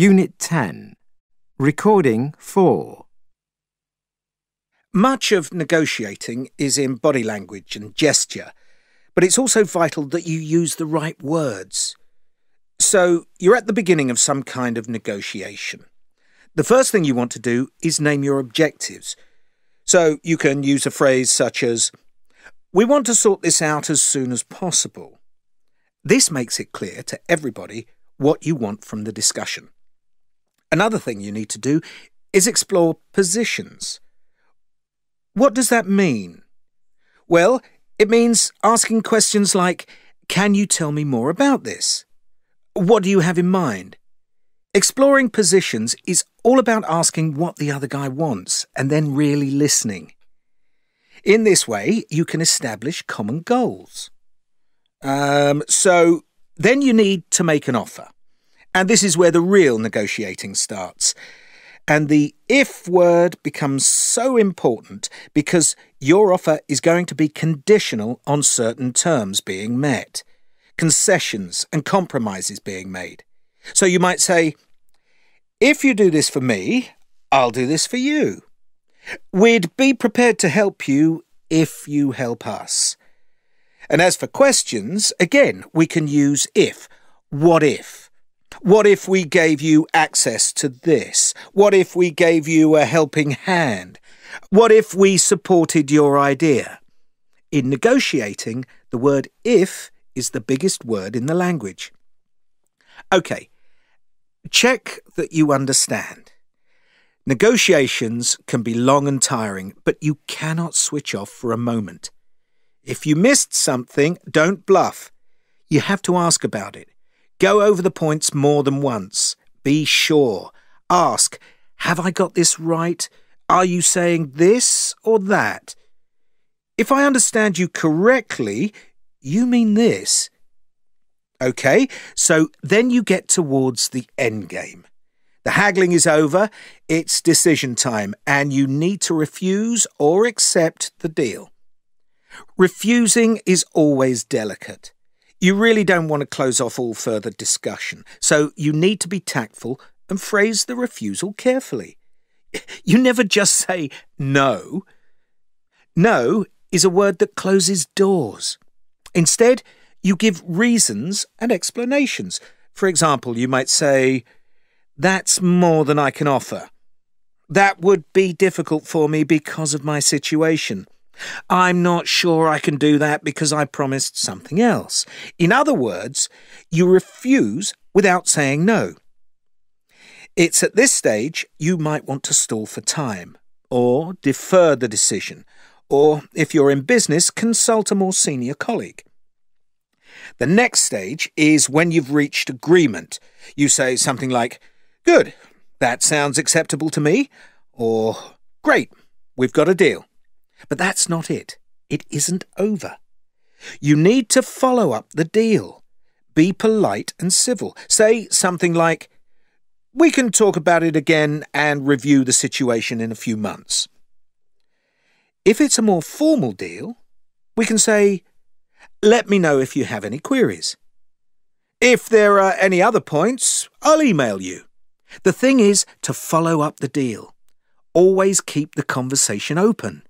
Unit 10. Recording 4. Much of negotiating is in body language and gesture, but it's also vital that you use the right words. So, you're at the beginning of some kind of negotiation. The first thing you want to do is name your objectives. So, you can use a phrase such as, We want to sort this out as soon as possible. This makes it clear to everybody what you want from the discussion. Another thing you need to do is explore positions. What does that mean? Well, it means asking questions like, Can you tell me more about this? What do you have in mind? Exploring positions is all about asking what the other guy wants and then really listening. In this way, you can establish common goals. Um, so then you need to make an offer. And this is where the real negotiating starts. And the if word becomes so important because your offer is going to be conditional on certain terms being met, concessions and compromises being made. So you might say, if you do this for me, I'll do this for you. We'd be prepared to help you if you help us. And as for questions, again, we can use if. What if? What if we gave you access to this? What if we gave you a helping hand? What if we supported your idea? In negotiating, the word if is the biggest word in the language. OK, check that you understand. Negotiations can be long and tiring, but you cannot switch off for a moment. If you missed something, don't bluff. You have to ask about it. Go over the points more than once. Be sure. Ask, have I got this right? Are you saying this or that? If I understand you correctly, you mean this. OK, so then you get towards the end game. The haggling is over, it's decision time, and you need to refuse or accept the deal. Refusing is always delicate. You really don't want to close off all further discussion, so you need to be tactful and phrase the refusal carefully. You never just say no. No is a word that closes doors. Instead, you give reasons and explanations. For example, you might say, That's more than I can offer. That would be difficult for me because of my situation. I'm not sure I can do that because I promised something else. In other words, you refuse without saying no. It's at this stage you might want to stall for time, or defer the decision, or if you're in business, consult a more senior colleague. The next stage is when you've reached agreement. You say something like, Good, that sounds acceptable to me, or Great, we've got a deal. But that's not it. It isn't over. You need to follow up the deal. Be polite and civil. Say something like, We can talk about it again and review the situation in a few months. If it's a more formal deal, we can say, Let me know if you have any queries. If there are any other points, I'll email you. The thing is to follow up the deal. Always keep the conversation open.